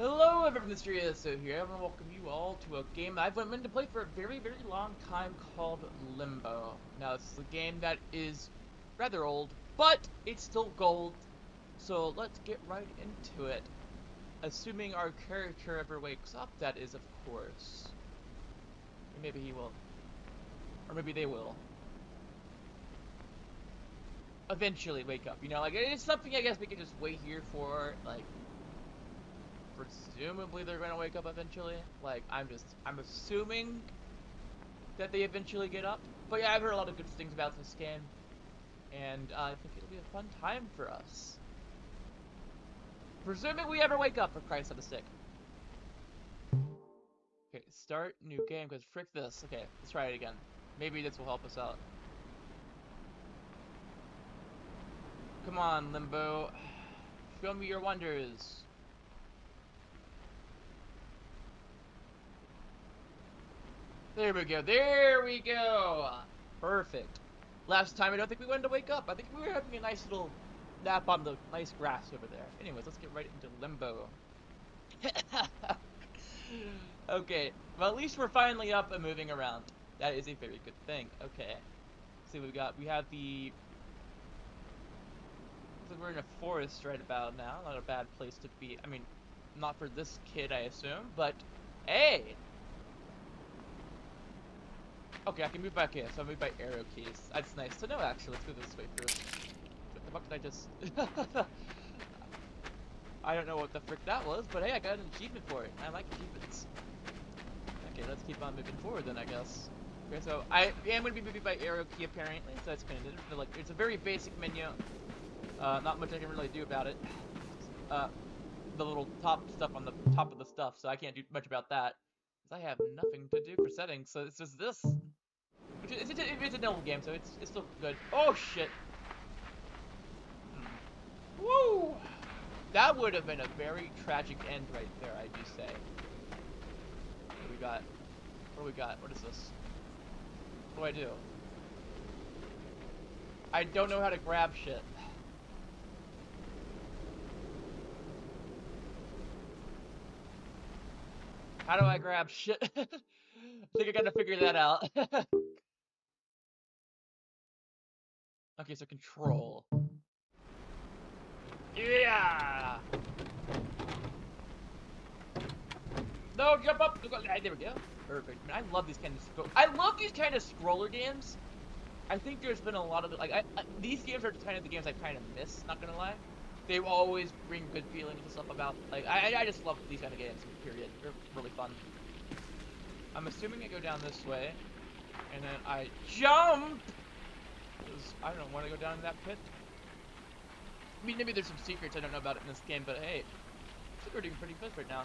Hello everyone, Mysterioso here. I want to welcome you all to a game I've been to play for a very, very long time called Limbo. Now, this is a game that is rather old, but it's still gold. So let's get right into it. Assuming our character ever wakes up, that is, of course. Maybe he will. Or maybe they will. Eventually wake up, you know, like, it's something I guess we can just wait here for, like, presumably they're going to wake up eventually. Like, I'm just, I'm assuming that they eventually get up. But yeah, I've heard a lot of good things about this game. And uh, I think it'll be a fun time for us. Presuming we ever wake up, for Christ's sake. Okay, start new game, because frick this. Okay, let's try it again. Maybe this will help us out. Come on, Limbo. Show me your wonders. There we go. There we go. Perfect. Last time, I don't think we wanted to wake up. I think we were having a nice little nap on the nice grass over there. Anyways, let's get right into limbo. okay. Well, at least we're finally up and moving around. That is a very good thing. Okay. See what we got. We have the... We're in a forest right about now. Not a bad place to be. I mean, not for this kid, I assume. But, hey! Okay, I can move back in, so I move by arrow keys. That's nice to know, actually. Let's go this way first. What the fuck did I just... I don't know what the frick that was, but hey, I got an achievement for it. I like achievements. Okay, let's keep on moving forward then, I guess. Okay, so I am going to be moving by arrow key, apparently, so that's kind of like It's a very basic menu. Uh, not much I can really do about it. Uh, the little top stuff on the top of the stuff, so I can't do much about that. I have nothing to do for settings, so it's just this. It's, it's, it's an old game, so it's, it's still good. Oh, shit. Woo! That would have been a very tragic end right there, I do say. What we got? What do we got? What is this? What do I do? I don't know how to grab shit. How do I grab shit? I think I gotta figure that out. Okay, so control. Yeah! No, jump up! There we go. Perfect. Man, I love these kind of I love these kind of scroller games. I think there's been a lot of like I, I, these games are kind of the games I kind of miss. Not gonna lie, they always bring good feelings and stuff about. Like I I just love these kind of games. Period. They're really fun. I'm assuming I go down this way, and then I jump. I don't want to go down in that pit. I mean, maybe there's some secrets I don't know about in this game, but hey, I think we're doing pretty good right now.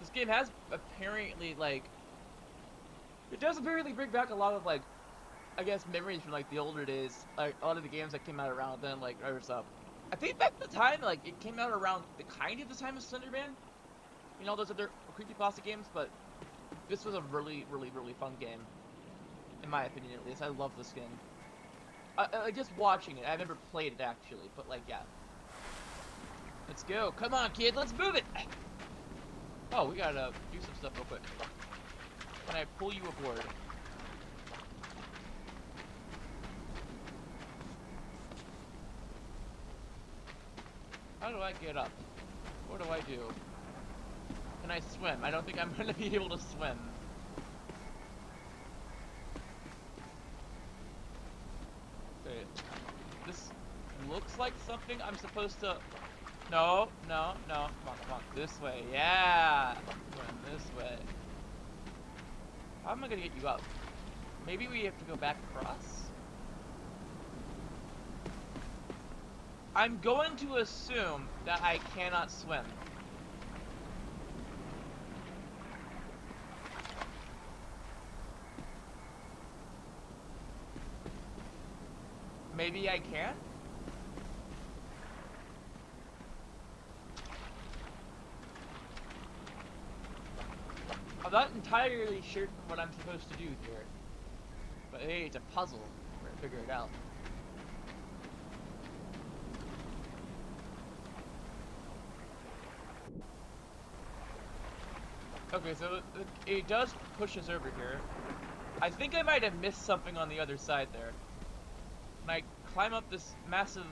This game has apparently, like, it does apparently bring back a lot of, like, I guess memories from, like, the older days. Like, a lot of the games that came out around then, like, or stuff. I think back at the time, like, it came out around the kind of the time of Slenderman. You know, those other creepypasta games, but this was a really, really, really fun game. In my opinion, at least. I love this game. I, I, just watching it. I've never played it, actually. But, like, yeah. Let's go. Come on, kid. Let's move it. Oh, we gotta do some stuff real quick. Can I pull you aboard? How do I get up? What do I do? Can I swim? I don't think I'm to be able to swim. Okay. This looks like something I'm supposed to... No, no, no. Come on, come on. This way. Yeah! This way. How am I to get you up? Maybe we have to go back across? I'm going to assume that I cannot swim. Maybe I can? I'm not entirely sure what I'm supposed to do here. But hey, it's a puzzle. We're gonna figure it out. Okay, so it does push us over here. I think I might have missed something on the other side there. Can I climb up this massive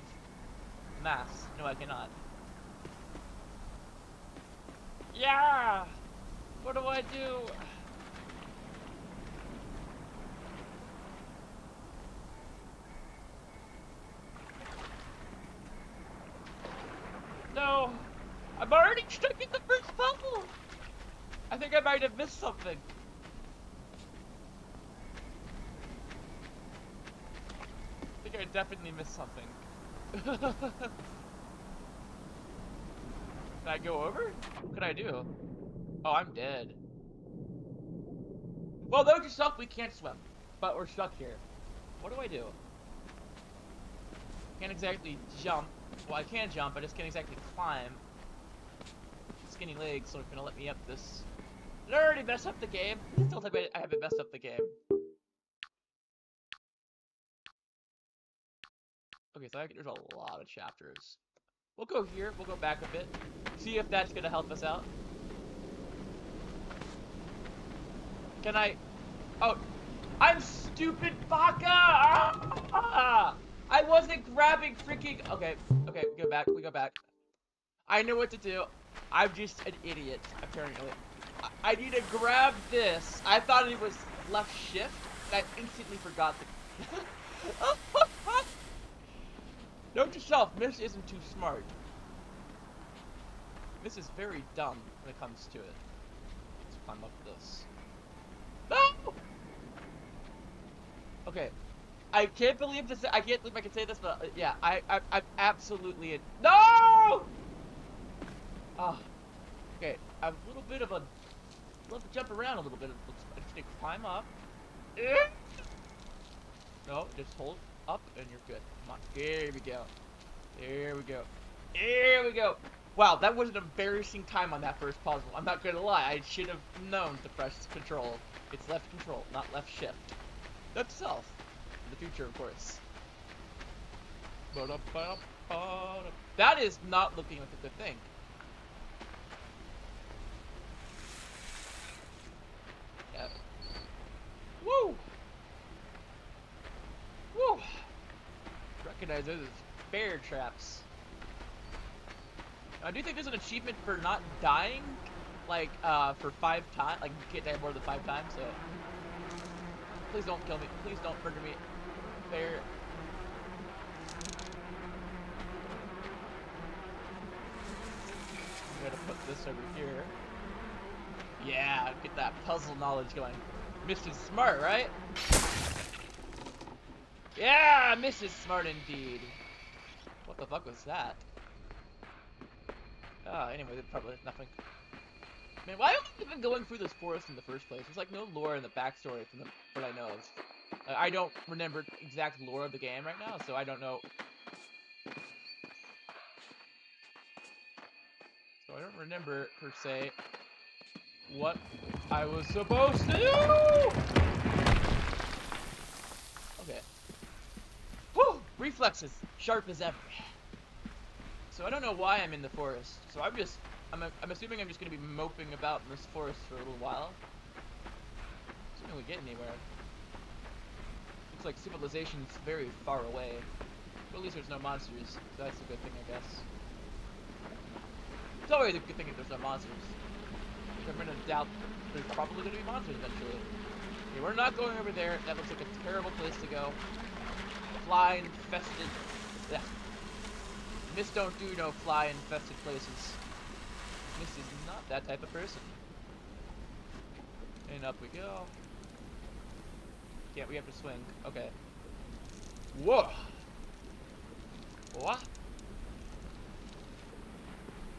mass? No, I cannot. Yeah! What do I do? No! I'm already stuck in the first puzzle! I think I might have missed something. I definitely missed something. Can I go over? What could I do? Oh, I'm dead. Well, note yourself, we can't swim. But we're stuck here. What do I do? Can't exactly jump. Well, I can jump, I just can't exactly climb. Skinny legs, it's gonna let me up this. I already mess up the game? I haven't messed up the game. Okay, so I, there's a lot of chapters. We'll go here, we'll go back a bit. See if that's gonna help us out. Can I... Oh, I'm stupid baka! Ah! I wasn't grabbing freaking... Okay, okay, we go back, we go back. I know what to do. I'm just an idiot, apparently. I, I need to grab this. I thought it was left shift, I instantly forgot the... Note to self, Miss isn't too smart. Miss is very dumb when it comes to it. Let's climb up this. No! Okay. I can't believe this. I can't believe I can say this, but uh, yeah, I, I, I'm absolutely in. No! Ah. Okay, I have a little bit of a. Love to jump around a little bit. Just need to climb up. No, just hold up and you're good. Come on. Here we go. There we go. Here we go. Wow, that was an embarrassing time on that first puzzle. I'm not gonna lie. I should have known to press control. It's left control, not left shift. That's self. In the future, of course. That is not looking like a good thing. Yeah. Woo! Woo! Recognize those bear traps. I do think there's an achievement for not dying, like, uh, for five times. Like, you can't die more than five times, so. Please don't kill me. Please don't murder me. Bear. I'm gonna put this over here. Yeah, get that puzzle knowledge going. Mr. Smart, right? Yeah, Mrs. Smart indeed. What the fuck was that? Ah, anyway, probably nothing. Man, why am I even going through this forest in the first place? There's like no lore in the backstory from the, what I know of. Uh, I don't remember exact lore of the game right now, so I don't know. So I don't remember, per se, what I was supposed to do! Okay. Whew! Reflexes, sharp as ever. So I don't know why I'm in the forest. So I'm just, I'm, I'm assuming I'm just going to be moping about in this forest for a little while. Assuming we get anywhere. Looks like civilization's very far away. But at least there's no monsters. So that's a good thing, I guess. It's always a good thing if there's no monsters. I'm going to doubt there's probably going to be monsters eventually. Okay, we're not going over there. That looks like a terrible place to go. Fly infested. Yeah. Miss don't do no fly infested places. Miss is not that type of person. And up we go. Yeah, we have to swing. Okay. Whoa! What?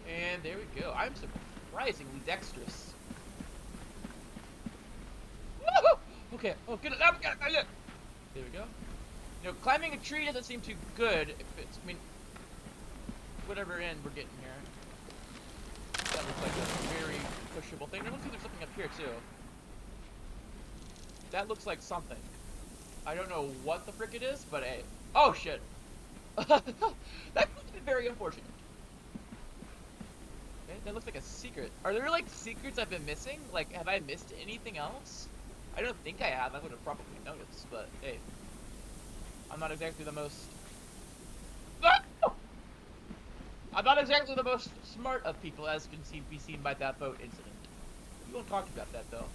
And there we go. I'm surprisingly dexterous. Okay. Oh, get it up! Get it! get it. There we go. You climbing a tree doesn't seem too good. If it's, I mean, whatever end we're getting here. That looks like a very pushable thing. There looks like there's something up here too. That looks like something. I don't know what the frick it is, but hey. Oh shit! that be very unfortunate. Okay, That looks like a secret. Are there like secrets I've been missing? Like, have I missed anything else? I don't think I have. I would have probably noticed, but hey. I'm not exactly the most... I'm not exactly the most smart of people, as can be seen by that boat incident. We won't talk about that, though.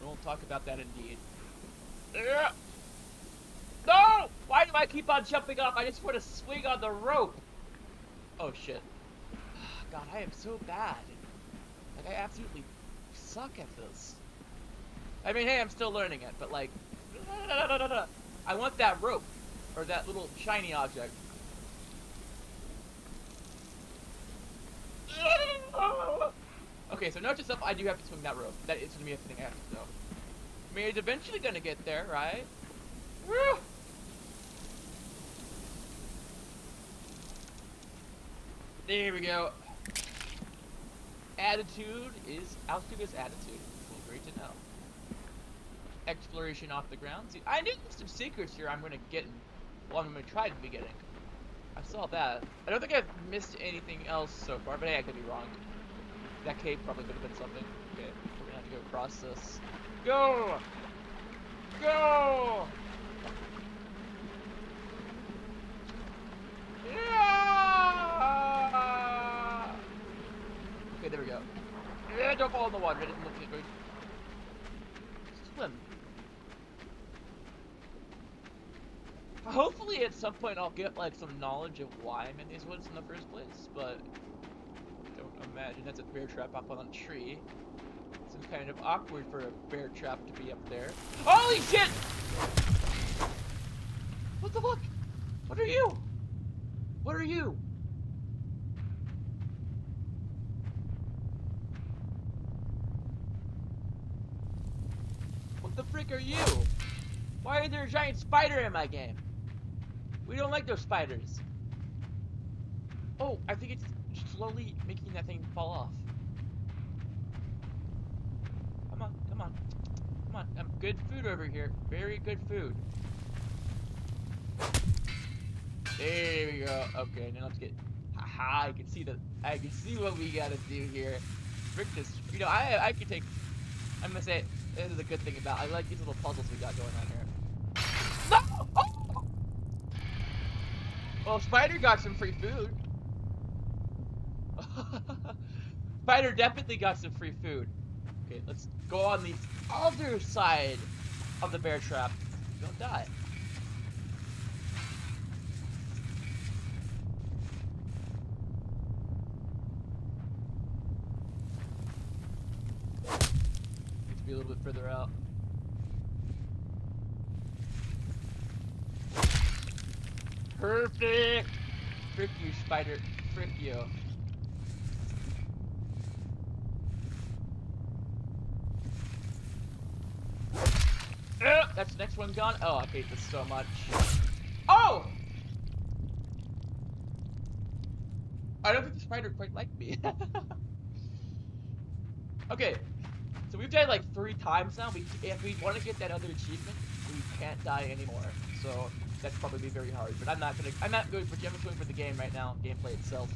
We won't talk about that, indeed. No! Why do I keep on jumping off? I just want to swing on the rope. Oh, shit. God, I am so bad. Like, I absolutely suck at this. I mean, hey, I'm still learning it, but like... I want that rope. Or that little shiny object. Okay, so note to self, I do have to swing that rope. That is gonna be a thing I have to do. I mean, it's eventually gonna get there, right? Woo! There we go. Attitude is Altitude's attitude. Well, great to know. Exploration off the ground. See, I knew some secrets here I'm gonna get. Well, I'm gonna try to be getting. I saw that. I don't think I've missed anything else so far, but hey, I could be wrong. That cave probably could have been something. Okay, we're gonna have to go across this. Go! Go! Yeah! Okay, there we go. Yeah, don't fall in the water. It didn't look good. Swim. Hopefully at some point I'll get like some knowledge of why I'm in these woods in the first place, but I don't imagine that's a bear trap up on a tree. Seems kind of awkward for a bear trap to be up there. Holy shit! What the fuck? What are you? What are you? What the frick are you? Why is there a giant spider in my game? We don't like those spiders. Oh, I think it's slowly making that thing fall off. Come on, come on. Come on, um, good food over here. Very good food. There we go. Okay, now let's get. Haha, I can see the. I can see what we gotta do here. Frick this. You know, I I can take. I'm gonna say this is a good thing about. I like these little puzzles we got going on here. No! Oh! Well, Spider got some free food. Spider definitely got some free food. Okay, let's go on the other side of the bear trap. Don't die. To be a little bit further out. Perfect! Frick you, spider. Frick you. Uh, that's the next one gone. Oh, I hate this so much. Oh! I don't think the spider quite liked me. okay, so we've died like three times now. We, if we want to get that other achievement, we can't die anymore. So that's probably be very hard. But I'm not gonna. I'm not going for. I'm just going for the game right now. Gameplay itself.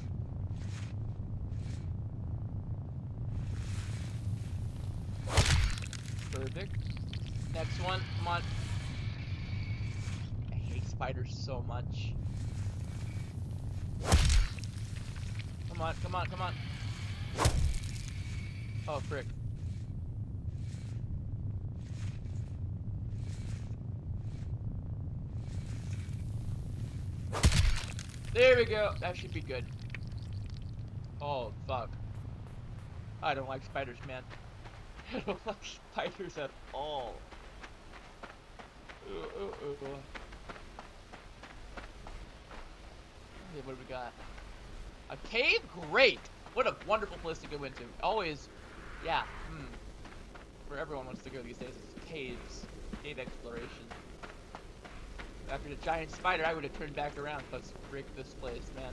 Perfect. Next one. Come on. I hate spiders so much. Come on, come on, come on. Oh, frick. There we go. That should be good. Oh, fuck. I don't like spiders, man. I don't like spiders at all. Ooh. Okay, what do we got? A cave? Great! What a wonderful place to go into. Always, yeah, hmm. Where everyone wants to go these days is caves. Cave exploration. After the giant spider, I would have turned back around, Let's frick this place, man.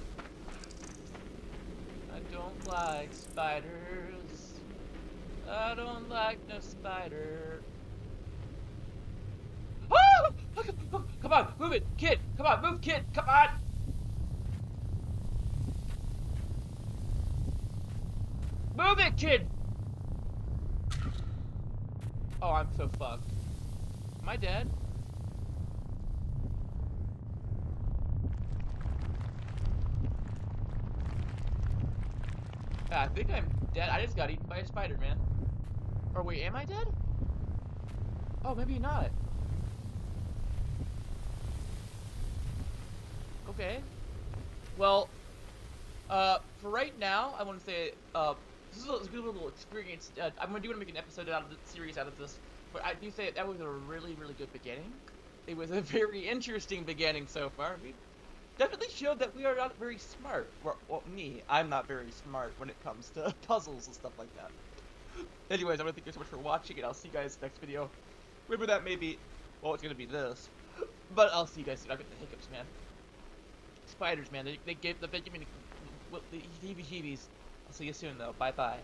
I don't like spiders. I don't like no spider. Oh! Come on, move it, kid. Come on, move, kid. Come on. Move it, kid! Oh, I'm so fucked. Am I dead? I think I'm dead. I just got eaten by a spider, man. Or wait, am I dead? Oh, maybe not. Okay. Well, uh, for right now, I want to say, uh, this is a, this is a good little experience. Uh, I'm gonna do want to make an episode out of the series out of this, but I do say that was a really, really good beginning. It was a very interesting beginning so far. We definitely showed that we are not very smart. Well, well, me, I'm not very smart when it comes to puzzles and stuff like that. Anyways, I want to thank you so much for watching, and I'll see you guys next video. Remember that maybe, well, it's gonna be this, but I'll see you guys soon. I get the hiccups, man. Spiders, man. They, they gave the me the, heebie-jeebies. I'll see you soon, though. Bye bye.